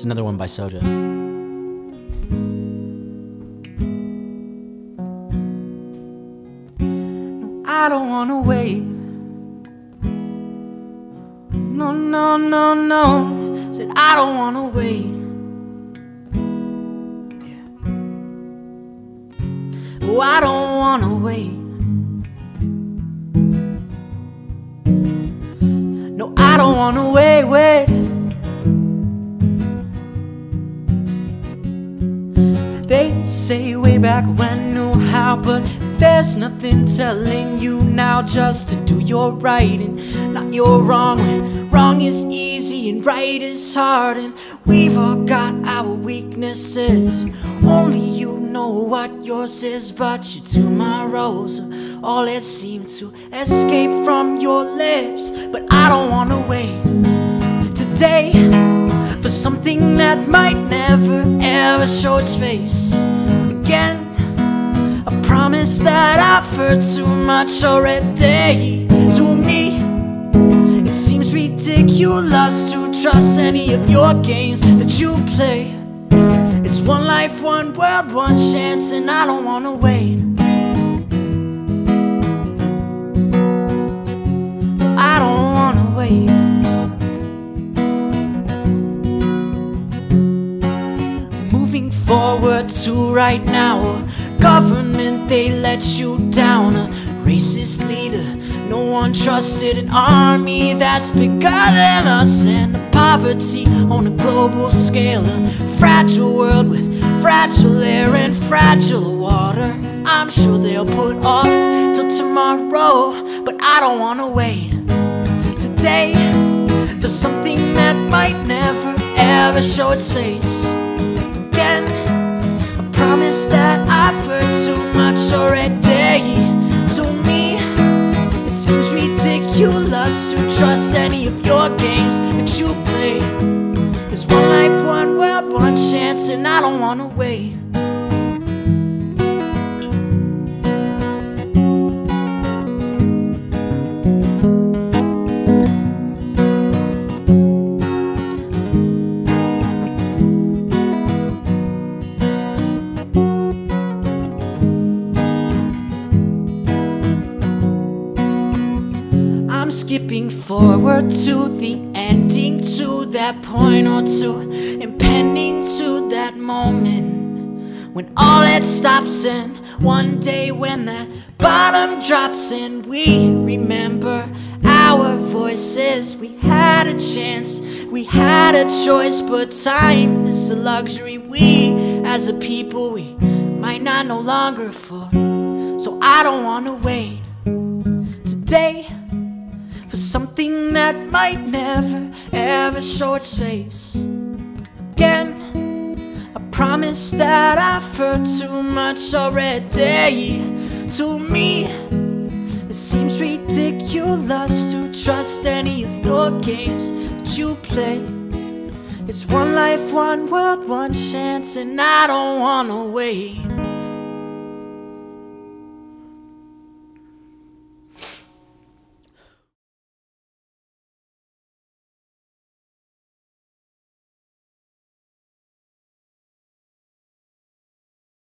It's another one by Soja. I don't wanna wait. No, no, no, no. Said I don't wanna wait. Oh, I don't wanna wait. No, I don't wanna wait, wait. They say way back when knew how, but there's nothing telling you now just to do your right and not your wrong. When wrong is easy and right is hard, and we've all got our weaknesses. Only you know what yours is, but your tomorrows all that seem to escape from your lips. But I don't wanna something that might never ever show its face again. I promise that I've heard too much already. To me, it seems ridiculous to trust any of your games that you play. It's one life, one world, one chance, and I don't wanna wait. Moving forward to right now. Government, they let you down. A racist leader, no one trusted. An army that's bigger than us. And poverty on a global scale. A fragile world with fragile air and fragile water. I'm sure they'll put off till tomorrow. But I don't wanna wait today for something that might never ever show its face promise that I've heard too much already. To me, it seems ridiculous to trust any of your games that you play. There's one life, one world, one chance, and I don't wanna wait. I'm skipping forward to the ending, to that point or two, impending to that moment when all it stops. And one day when that bottom drops, and we remember our voices, we had a chance, we had a choice, but time is a luxury we as a people we might not no longer afford. So I don't wanna wait today something that might never ever show its face again. I promise that I've heard too much already. To me, it seems ridiculous to trust any of your games that you play. It's one life, one world, one chance, and I don't wanna wait.